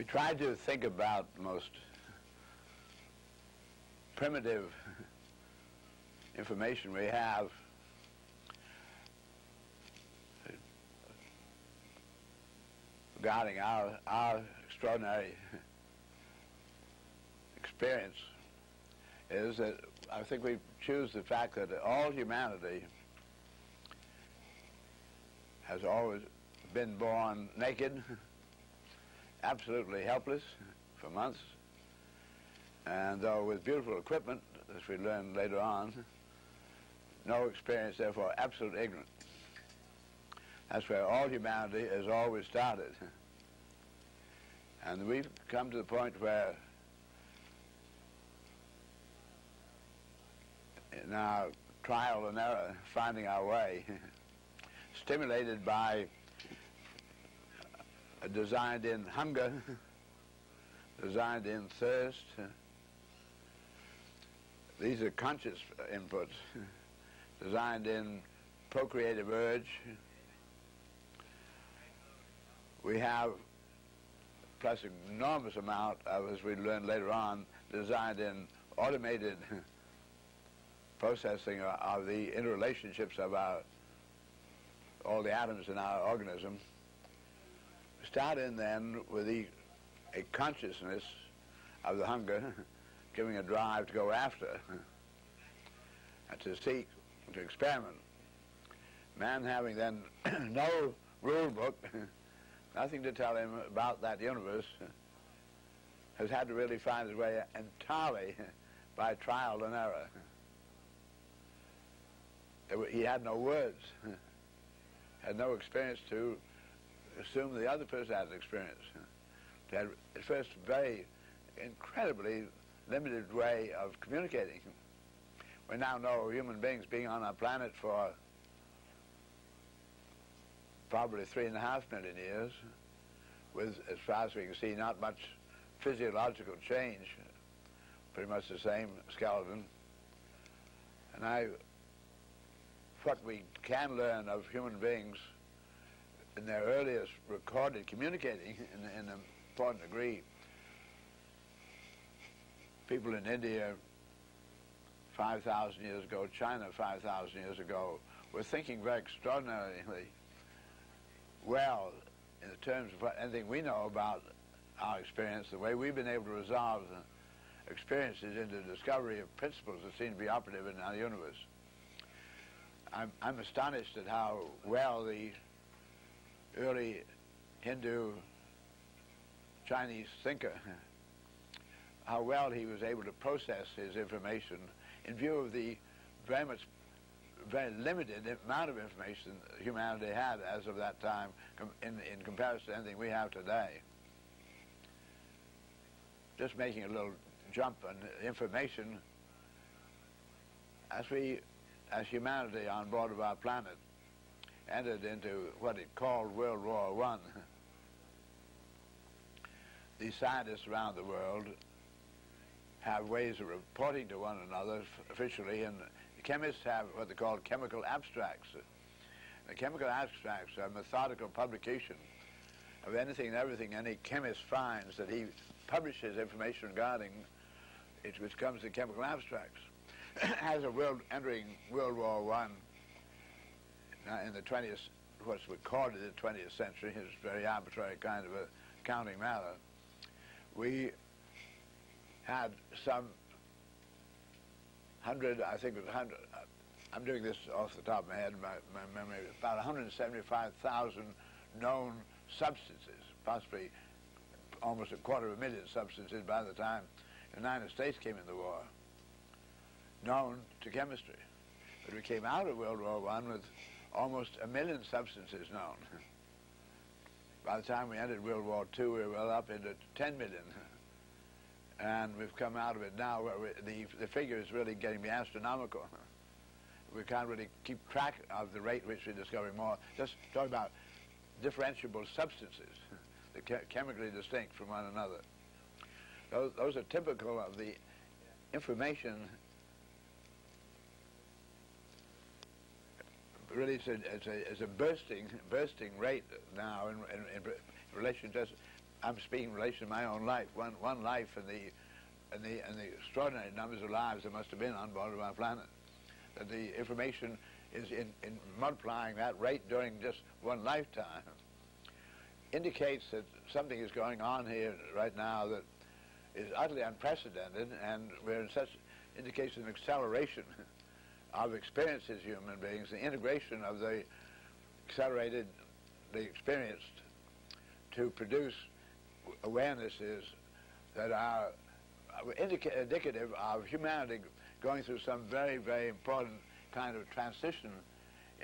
We tried to think about the most primitive information we have. Regarding our, our extraordinary experience is that I think we choose the fact that all humanity has always been born naked, absolutely helpless for months, and though with beautiful equipment, as we learned later on, no experience, therefore absolute ignorance. That's where all humanity has always started. And we've come to the point where in our trial and error, finding our way, stimulated by designed in hunger, designed in thirst. These are conscious inputs, designed in procreative urge. We have, plus an enormous amount of, as we learn later on, designed in automated processing of the interrelationships of our all the atoms in our organism. Start in then with the, a consciousness of the hunger, giving a drive to go after, and to seek, to experiment. Man having then no rule book, nothing to tell him about that universe, has had to really find his way entirely by trial and error. He had no words had no experience to assume the other person has experience. They had at first very incredibly limited way of communicating. We now know human beings being on our planet for probably three and a half million years with, as far as we can see, not much physiological change, pretty much the same skeleton. And I what we can learn of human beings in their earliest recorded communicating in, in an important degree. People in India 5,000 years ago, China 5,000 years ago, were thinking very extraordinarily well in the terms of anything we know about our experience, the way we've been able to resolve the experiences into the discovery of principles that seem to be operative in our universe. I'm, I'm astonished at how well the early Hindu Chinese thinker, how well he was able to process his information in view of the very much, very limited amount of information humanity had as of that time in, in comparison to anything we have today. Just making a little jump on information as we as humanity on board of our planet entered into what it called World War One, these scientists around the world have ways of reporting to one another officially, and chemists have what they call chemical abstracts. The chemical abstracts are methodical publication of anything and everything any chemist finds that he publishes information regarding it, which comes in chemical abstracts. as a world entering World War One in the 20th, what's recorded in the 20th century, is very arbitrary kind of a counting matter. We had some hundred, I think it was hundred. Uh, I'm doing this off the top of my head, my, my memory, about 175,000 known substances, possibly almost a quarter of a million substances by the time the United States came in the war known to chemistry. But we came out of World War I with almost a million substances known. By the time we entered World War II, we were well up into 10 million. And we've come out of it now where we, the, the figure is really getting me astronomical. We can't really keep track of the rate which we're discovering more. Just talk about differentiable substances, that chemically distinct from one another. Those, those are typical of the information really it's a, it's a, it's a bursting, bursting rate now in, in, in relation to I'm speaking in relation to my own life, one, one life and the, in, the, in the extraordinary numbers of lives there must have been on board of our planet. That the information is in, in multiplying that rate during just one lifetime indicates that something is going on here right now that is utterly unprecedented, and we're in such indication of acceleration of experience as human beings, the integration of the accelerated, the experienced, to produce awarenesses that are indicative of humanity going through some very, very important kind of transition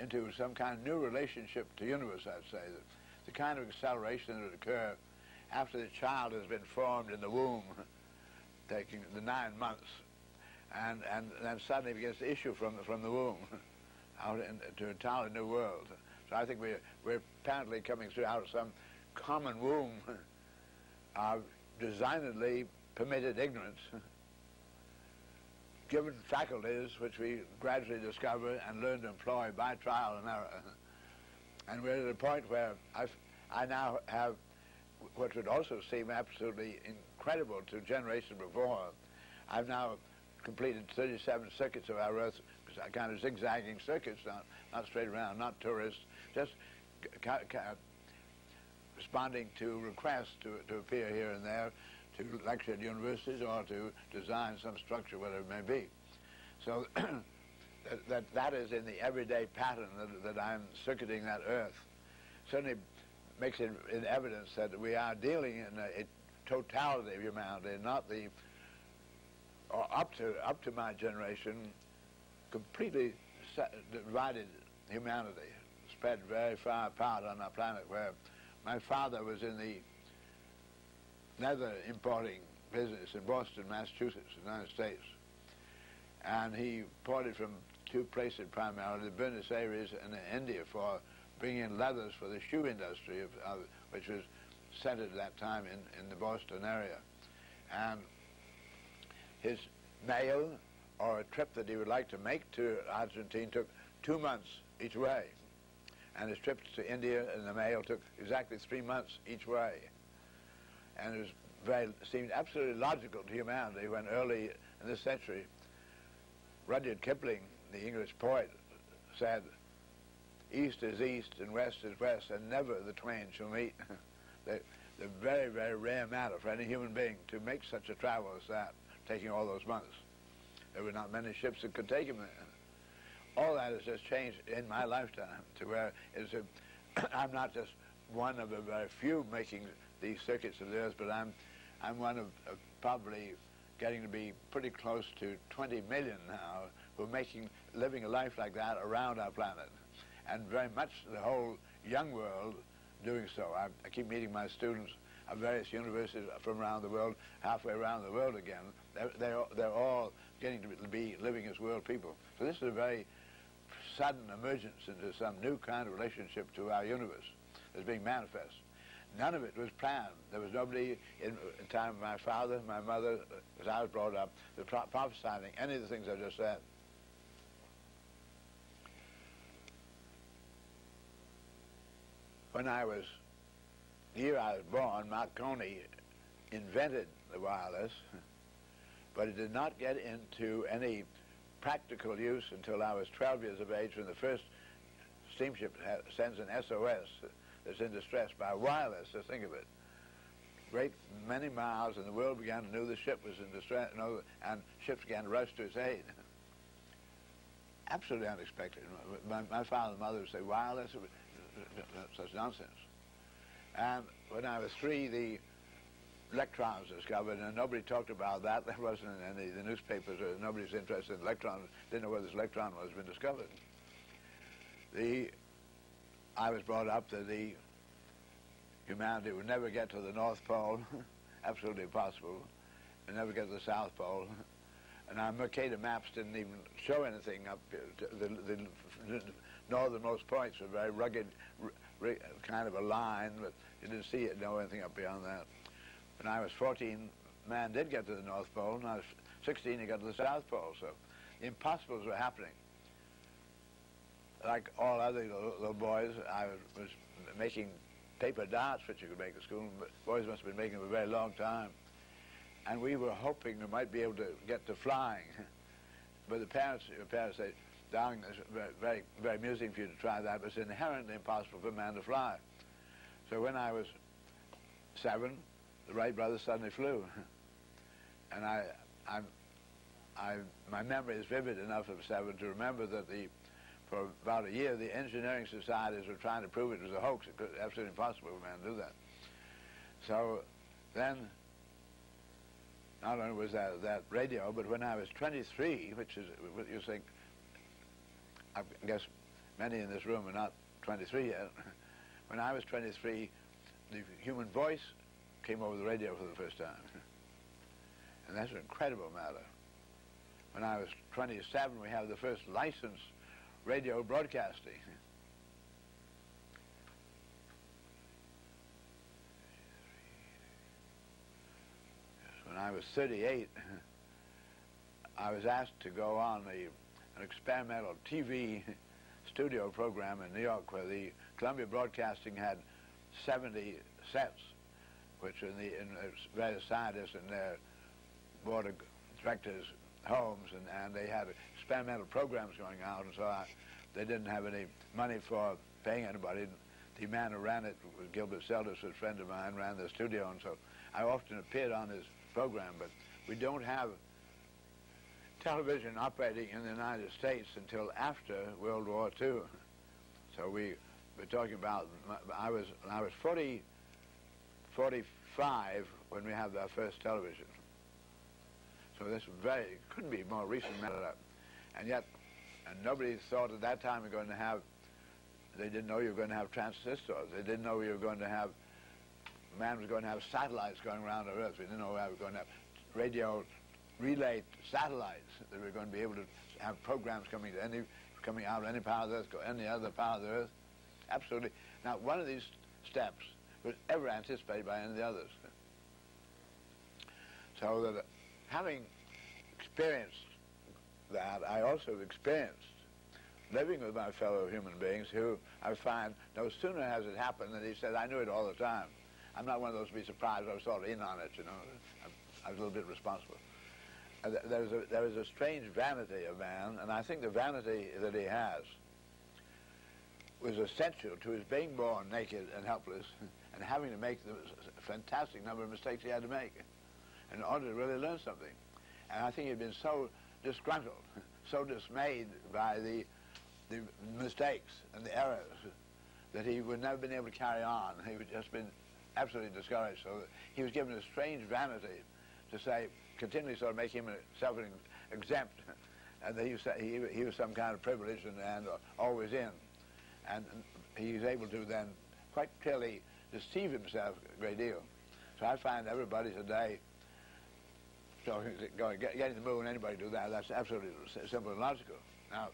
into some kind of new relationship to universe, I'd say. The, the kind of acceleration that would occur after the child has been formed in the womb, taking the nine months, and, and then suddenly begins to issue from the, from the womb out into an entirely new world. So I think we're, we're apparently coming through out of some common womb of designedly permitted ignorance, given faculties which we gradually discover and learn to employ by trial and error. And we're at a point where I've, I now have what would also seem absolutely incredible to generations before. I've now completed 37 circuits of our Earth, kind of zigzagging circuits, not, not straight around, not tourists, just responding to requests to, to appear here and there, to lecture at universities or to design some structure, whatever it may be. So that, that, that is in the everyday pattern that, that I'm circuiting that Earth. Certainly makes it in evidence that we are dealing in a, a totality of humanity, not the, or up to, up to my generation, completely divided humanity, spread very far apart on our planet where my father was in the leather importing business in Boston, Massachusetts, United States. And he imported from two places primarily, the Buenos Aires and India for bringing in leathers for the shoe industry, of, uh, which was centered at that time in, in the Boston area. And his mail or a trip that he would like to make to Argentina took two months each way. And his trips to India and the mail took exactly three months each way. And it was very, seemed absolutely logical to humanity when early in this century, Rudyard Kipling, the English poet, said, East is east and west is west, and never the twain shall meet. the, the very, very rare matter for any human being to make such a travel as that, taking all those months. There were not many ships that could take him. All that has just changed in my lifetime to where it's a, I'm not just one of the very few making these circuits of theirs, but I'm, I'm one of, of probably getting to be pretty close to 20 million now who are making, living a life like that around our planet and very much the whole young world doing so. I, I keep meeting my students Uh, various universities from around the world, halfway around the world again. They're, they're, they're all getting to be living as world people. So this is a very sudden emergence into some new kind of relationship to our universe that's being manifest. None of it was planned. There was nobody in time of my father, my mother, uh, as I was brought up, that prophesying any of the things I just said. when I was, year I was born, Marconi invented the wireless, but it did not get into any practical use until I was 12 years of age when the first steamship sends an SOS that's in distress by wireless, just think of it. Great many miles, and the world began to know the ship was in distress, and ships began to rush to its aid. Absolutely unexpected. My, my father and mother would say, wireless, such nonsense. And when I was three, the electrons discovered, and nobody talked about that. There wasn't any the newspapers, or nobody's interested in electrons, didn't know where this electron was been discovered. The, I was brought up that the humanity would never get to the North Pole, absolutely impossible, and never get to the South Pole. And our Mercator maps didn't even show anything up the, the northernmost points were very rugged, kind of a line, but you didn't see it, know anything up beyond that. When I was 14, man did get to the North Pole. When I was 16, he got to the South Pole. So the impossibles were happening. Like all other little, boys, I was, making paper darts, which you could make at school, but boys must have been making them for a very long time. And we were hoping we might be able to get to flying. but the parents, your parents said, very, very, very amusing for you to try that, but it's inherently impossible for a man to fly. So when I was seven, the Wright brothers suddenly flew. and I, I'm, I, my memory is vivid enough of seven to remember that the, for about a year, the engineering societies were trying to prove it was a hoax. It was absolutely impossible for a man to do that. So then, not only was that, that radio, but when I was 23, which is, what you think, I guess many in this room are not 23 yet, when I was 23, the human voice came over the radio for the first time. And that's an incredible matter. When I was 27, we have the first licensed radio broadcasting. When I was 38, I was asked to go on a, an experimental TV studio program in New York where the Columbia Broadcasting had 70 sets, which in the in uh, various scientists and their board of directors' homes, and, and they had experimental programs going out, and so I, they didn't have any money for paying anybody. The man who ran it was Gilbert Seldes, a friend of mine, ran the studio, and so I often appeared on his program, but we don't have television operating in the United States until after World War II. So we we're talking about, I was, I was 40, 45 when we had our first television. So this very, couldn't be more recent matter. And yet, and nobody thought at that time we were going to have, they didn't know you were going to have transistors. They didn't know you were going to have, man was going to have satellites going around the Earth. We didn't know we were going to have radio relay satellites that we're going to be able to have programs coming to any, coming out of any part of the Earth, go any other part of the Earth. Absolutely. Now, one of these steps was ever anticipated by any of the others. So that having experienced that, I also experienced living with my fellow human beings who I find no sooner has it happened than he said, I knew it all the time. I'm not one of those to be surprised. I was sort of in on it, you know. I was a little bit responsible. Uh, there, is a, there is a strange vanity of man, and I think the vanity that he has was essential to his being born naked and helpless and having to make the fantastic number of mistakes he had to make in order to really learn something. And I think he'd been so disgruntled, so dismayed by the, the mistakes and the errors that he would never have been able to carry on. He would just been absolutely discouraged. So he was given a strange vanity to say, continually sort of make himself exempt, and that he was, he, he was some kind of privilege and, and always in and he is able to then quite clearly deceive himself a great deal. So I find everybody today, so going, getting the moon, anybody do that, that's absolutely simple and logical. Now,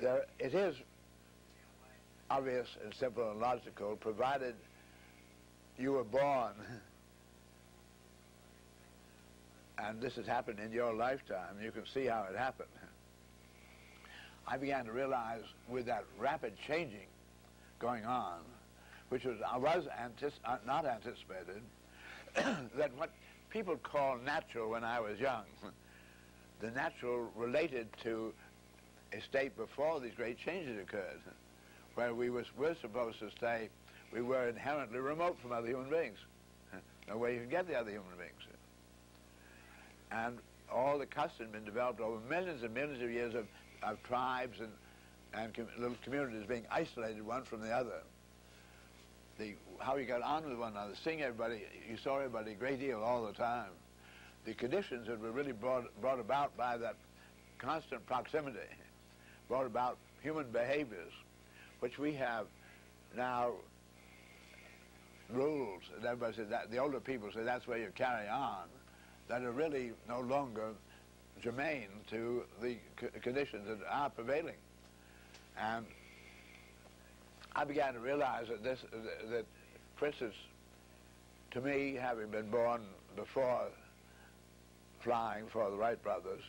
there, it is obvious and simple and logical, provided you were born, and this has happened in your lifetime, you can see how it happened. I began to realize with that rapid changing going on, which was, I was antis uh, not anticipated, that what people call natural when I was young, the natural related to a state before these great changes occurred, where we was, were supposed to stay, we were inherently remote from other human beings. No way you can get the other human beings. And all the customs been developed over millions and millions of years of of tribes and, and com little communities being isolated one from the other. The, how you got on with one another, seeing everybody, you saw everybody a great deal all the time. The conditions that were really brought, brought about by that constant proximity brought about human behaviors, which we have now rules, and everybody says that, the older people say that's where you carry on, that are really no longer germane to the conditions that are prevailing. And I began to realize that this, that, for to me, having been born before flying for the Wright brothers,